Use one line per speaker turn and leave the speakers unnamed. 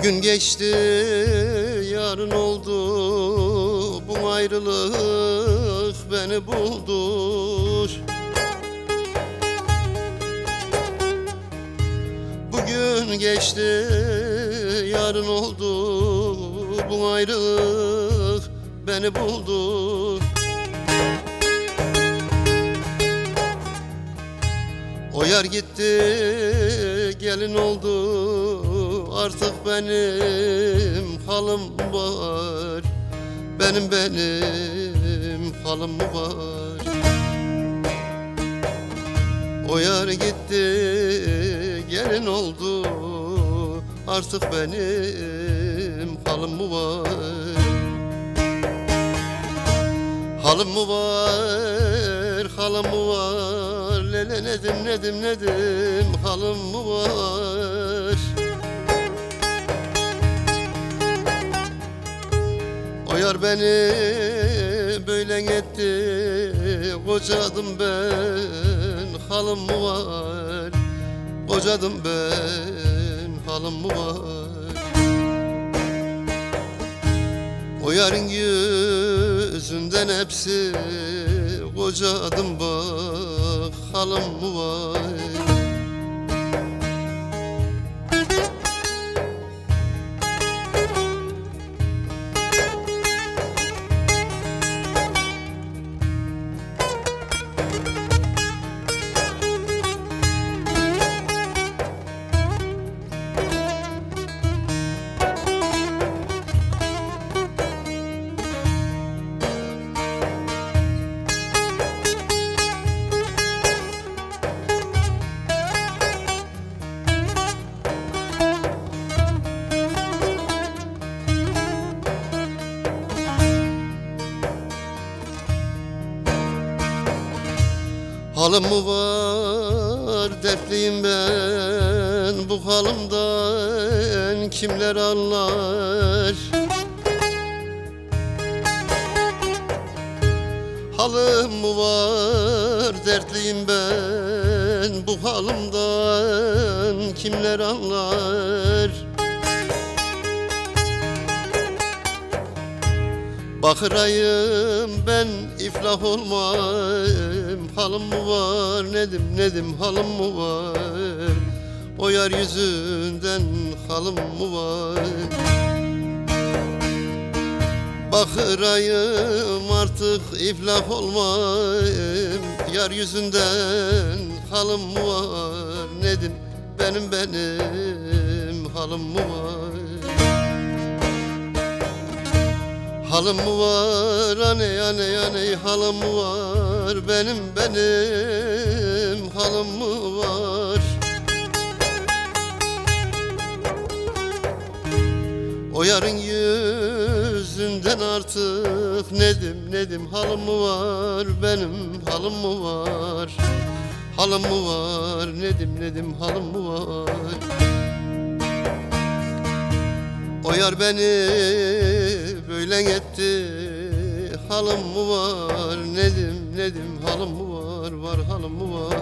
Bugün geçti yarın oldu. Bu ayrılık beni buldu. Bugün geçti yarın oldu. Bu ayrılık beni buldu. O yar gitti gelin oldu Artık benim halim var. Benim benim halim var. O yar gitti gelin oldu. Artık benim halim var? Halım mı var, halım mı var? Lele nedim nedim nedim halım mı var beni böyle etti. Kocadım ben halım mı var? Kocadım ben halım mı var? O yarın yüzünden hepsi Kocadım bak halım mı var Halım mı var? Dertliyim ben. Bu halımdan kimler anlar? Halım mı var? Dertliyim ben. Bu halımdan kimler anlar Bakırayım ben iflah olmayım. Halım mı var nedim nedim halım mı var? O yar yüzünden halım mı var? Bakırayım artık iflah olmayım. Yar yüzünden halım mı var nedim benim benim halım mı var Halım mı var? Aney aney aney halım mı var? Benim benim halım mı var? O yarın yüzünden artık nedim nedim halım mı var? Benim halım mı var? Halım mı var? Nedim nedim halım mı var? O yar beni böyle etti Halım mı var nedim nedim halım mı var var halım mı var